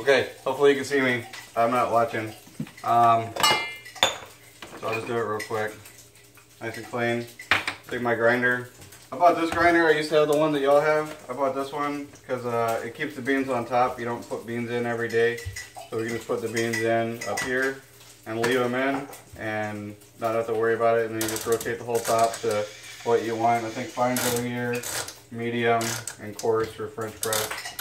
Okay, hopefully you can see me. I'm not watching. Um, so I'll just do it real quick. Nice and clean. Take my grinder. I bought this grinder. I used to have the one that y'all have. I bought this one because uh, it keeps the beans on top. You don't put beans in every day. So we can just put the beans in up here and leave them in and not have to worry about it. And then you just rotate the whole top to what you want. I think fine's over here, medium, and coarse for French press.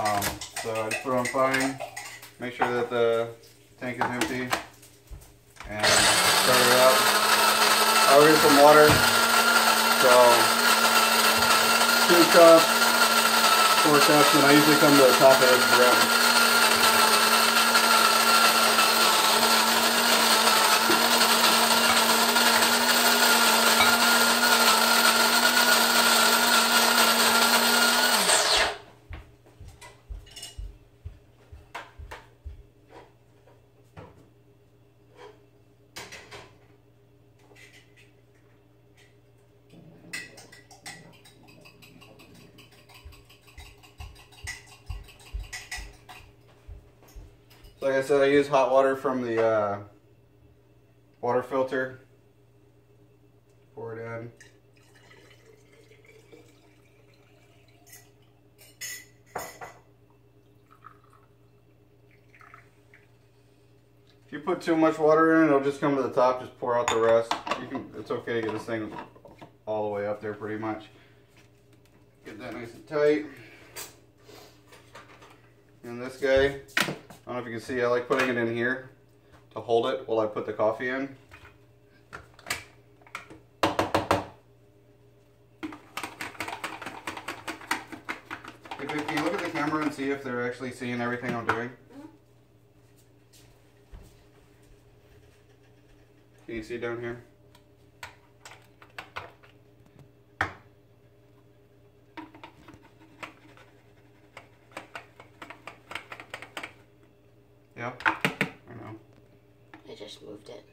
Um, so I just put on fine, make sure that the tank is empty, and start it up. I get some water. So two cups, four cups, and I usually come to the top of this brim. Said, I use hot water from the uh, water filter. Pour it in. If you put too much water in, it'll just come to the top. Just pour out the rest. Can. It's okay to get this thing all the way up there, pretty much. Get that nice and tight. And this guy, don't know if you can see, I like putting it in here to hold it while I put the coffee in. If you, can you look at the camera and see if they're actually seeing everything I'm doing? Mm-hmm. Can you see down here? Yeah, I know. I just moved it.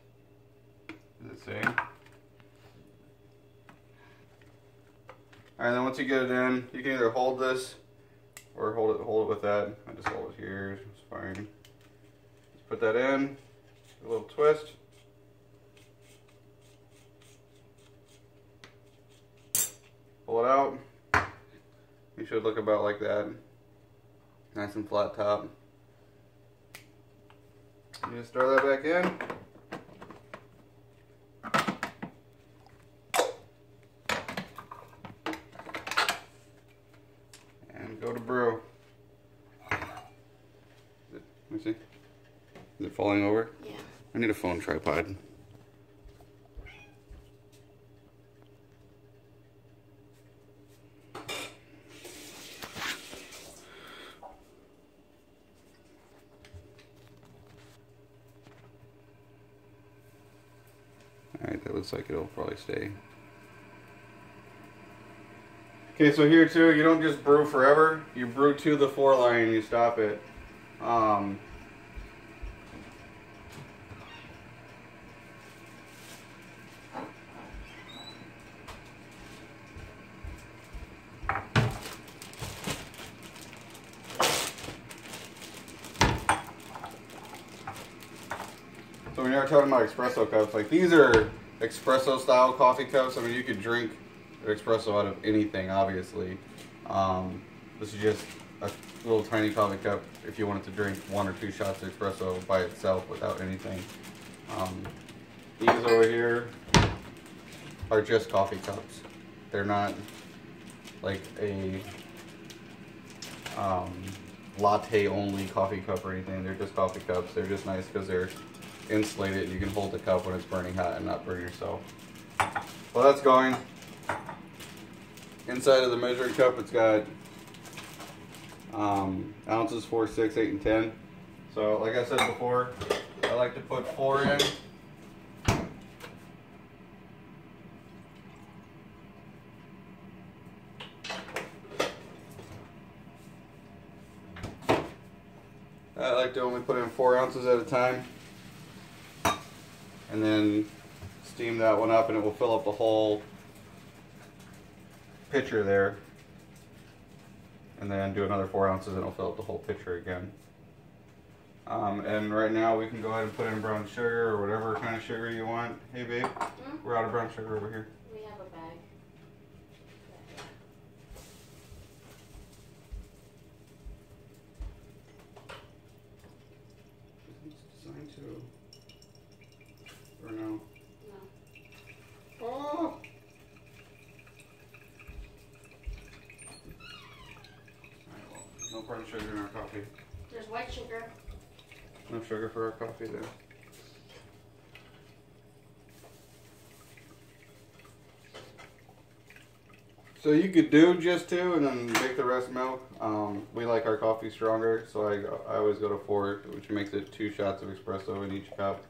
Is it saying? Alright, then once you get it in, you can either hold this or hold it hold it with that. I just hold it here, it's fine. Just put that in, a little twist. Pull it out. You should look about like that. Nice and flat top. You just throw that back in. And go to brew. Is it, let me see. Is it falling over? Yeah. I need a phone tripod. Alright, that looks like it'll probably stay. Okay, so here too, you don't just brew forever. You brew to the four line and you stop it. Um, So when you're talking about espresso cups, like these are espresso style coffee cups. I mean, you could drink an espresso out of anything, obviously. Um, this is just a little tiny coffee cup if you wanted to drink one or two shots of espresso by itself without anything. Um, these over here are just coffee cups. They're not like a um, latte only coffee cup or anything. They're just coffee cups. They're just nice because they're insulated it and you can hold the cup when it's burning hot and not burn yourself. Well, that's going. Inside of the measuring cup, it's got um, ounces, 4, 6, 8, and 10. So, like I said before, I like to put 4 in. I like to only put in 4 ounces at a time and then steam that one up and it will fill up the whole pitcher there and then do another four ounces and it'll fill up the whole pitcher again Um, and right now we can go ahead and put in brown sugar or whatever kind of sugar you want. Hey babe, Hmm? we're out of brown sugar over here. We have a bag. It's designed to. Or no? No. Oh! Alright, well, no brown sugar in our coffee. There's white sugar. No sugar for our coffee there. So you could do just two and then make the rest milk. Um, we like our coffee stronger, so I, I always go to four, which makes it two shots of espresso in each cup.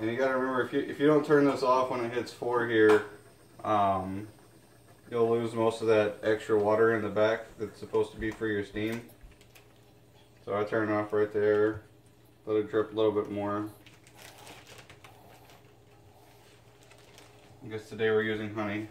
And you gotta remember if you if you don't turn this off when it hits four here, um, you'll lose most of that extra water in the back that's supposed to be for your steam. So I turn it off right there, let it drip a little bit more. I guess today we're using honey.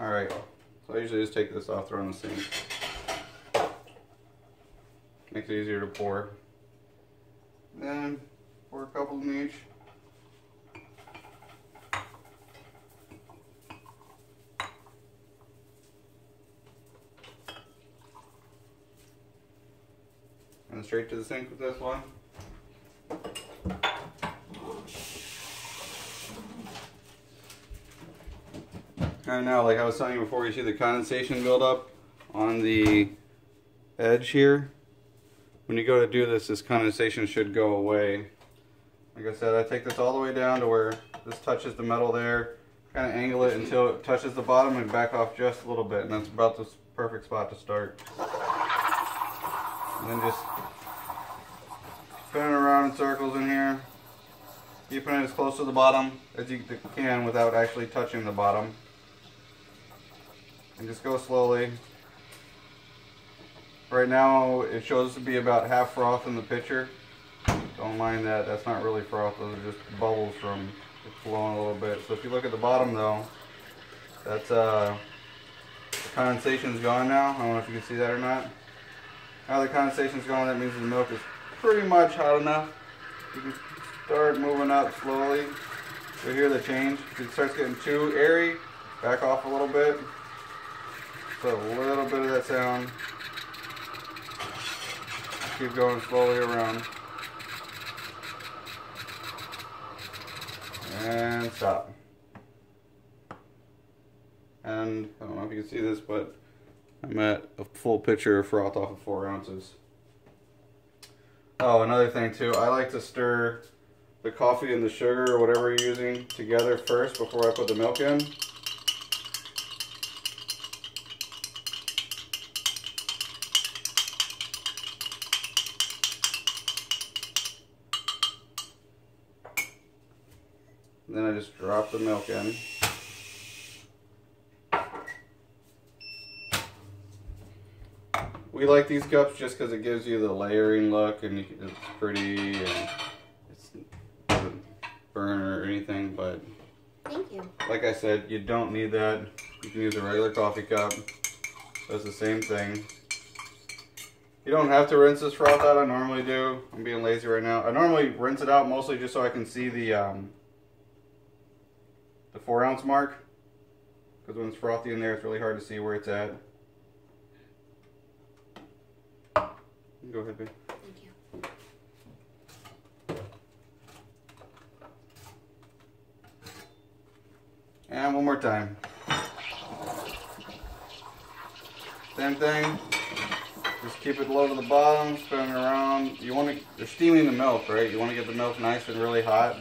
Alright, I usually just take this off, throw in the sink. Makes it easier to pour. Then pour a couple in each. And straight to the sink with this one. And now, like I was telling you before, you see the condensation buildup on the edge here. When you go to do this, this condensation should go away. Like I said, I take this all the way down to where this touches the metal there. Kind of angle it until it touches the bottom and back off just a little bit. And that's about the perfect spot to start. And then just spinning around in circles in here. Keeping it as close to the bottom as you can without actually touching the bottom. And just go slowly. Right now it shows to be about half froth in the pitcher. Don't mind that, that's not really froth, those are just bubbles from flowing a little bit. So if you look at the bottom though, that's uh, the condensation's gone now. I don't know if you can see that or not. Now the condensation's gone, that means the milk is pretty much hot enough. You can start moving up slowly. You'll hear the change. If it starts getting too airy, back off a little bit. So a little bit of that down. Keep going slowly around. And stop. And I don't know if you can see this, but I'm at a full pitcher of froth off of four ounces. Oh, another thing too, I like to stir the coffee and the sugar or whatever you're using together first before I put the milk in. The milk in. We like these cups just because it gives you the layering look and it's pretty and it's doesn't burn or anything. But Thank you. like I said, you don't need that. You can use a regular coffee cup. Does the same thing. You don't have to rinse this froth out. I normally do. I'm being lazy right now. I normally rinse it out mostly just so I can see the um, the four ounce mark. Because when it's frothy in there, it's really hard to see where it's at. Go ahead, babe. Thank you. And one more time. Same thing. Just keep it low to the bottom, spin it around. You want to, you're steaming the milk, right? You want to get the milk nice and really hot.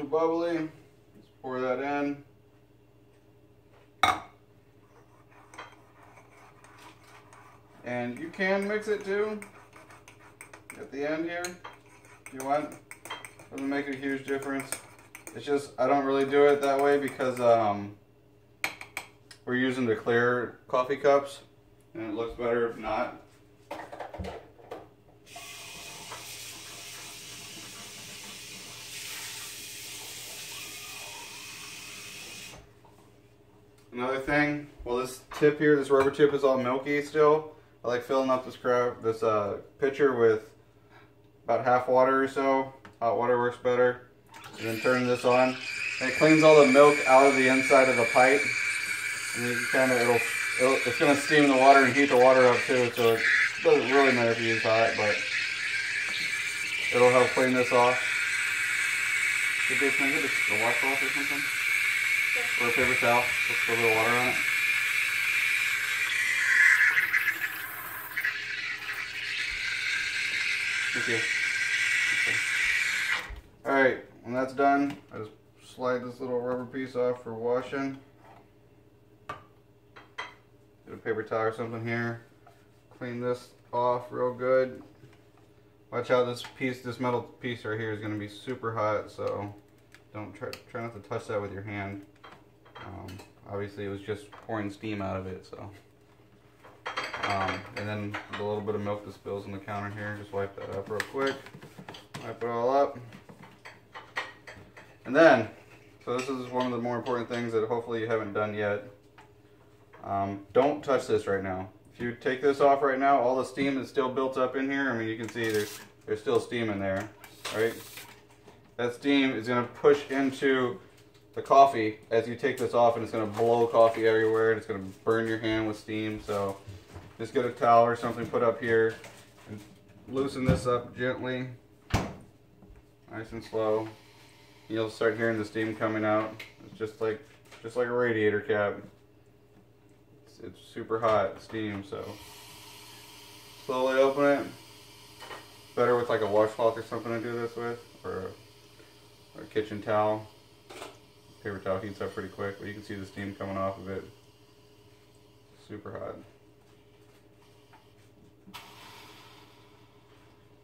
Super bubbly. Let's pour that in. And you can mix it too at the end here if you want. Doesn't make a huge difference. It's just, I don't really do it that way because um, we're using the clear coffee cups and it looks better if not. Another thing, well this tip here, this rubber tip is all milky still. I like filling up this crap, this uh, pitcher with about half water or so. Hot water works better. And then turn this on. And it cleans all the milk out of the inside of the pipe. And you kind of, it'll, it'll, it's going to steam the water and heat the water up too. So it doesn't really matter if you use hot, but it'll help clean this off. Did they get a washcloth or something? Or a paper towel? Just put a little water on it. Thank you. Okay. Alright, when that's done, I just slide this little rubber piece off for washing. Get a paper towel or something here. Clean this off real good. Watch out, this piece, this metal piece right here is going to be super hot, so don't try, try not to touch that with your hand. Um, obviously it was just pouring steam out of it, so. Um, and then a little bit of milk that spills on the counter here, just wipe that up real quick. Wipe it all up. And then, so this is one of the more important things that hopefully you haven't done yet. Um, don't touch this right now. If you take this off right now, all the steam is still built up in here. I mean, you can see there's, there's still steam in there, right? That steam is going to push into the coffee as you take this off and it's going to blow coffee everywhere and it's going to burn your hand with steam. So just get a towel or something put up here and loosen this up gently, nice and slow. You'll start hearing the steam coming out. It's just like just like a radiator cap. It's, it's super hot steam, so slowly open it. Better with like a washcloth or something to do this with, or a, or a kitchen towel. Paper towel heats up pretty quick, but you can see the steam coming off of it. Super hot.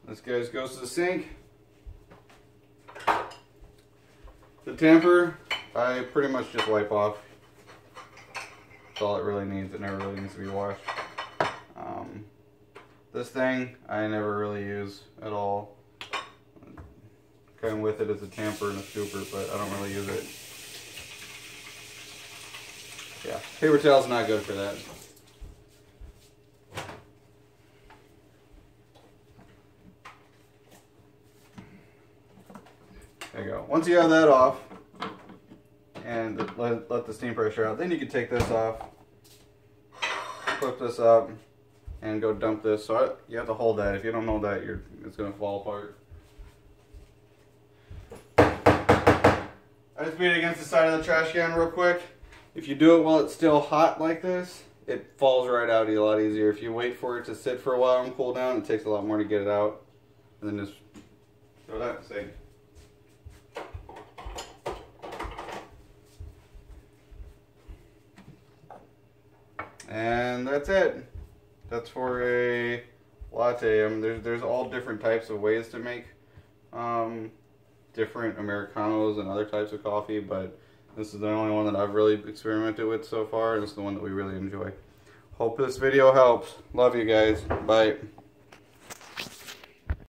This guy goes to the sink. The tamper, I pretty much just wipe off. That's all it really needs. It never really needs to be washed. Um, this thing, I never really use at all. Kind of with it as a tamper and a scooper, but I don't really use it. Yeah, paper towel's not good for that. There you go. Once you have that off and let, let the steam pressure out, then you can take this off, flip this up, and go dump this. So I, you have to hold that. If you don't hold that, you're it's gonna fall apart. I just beat it against the side of the trash can real quick. If you do it while it's still hot like this, it falls right out a lot easier. If you wait for it to sit for a while and cool down, it takes a lot more to get it out. And then just throw that the. And that's it. That's for a latte. I mean, there's, there's all different types of ways to make um, different Americanos and other types of coffee, but this is the only one that I've really experimented with so far, and it's the one that we really enjoy. Hope this video helps. Love you guys. Bye.